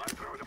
Патруль!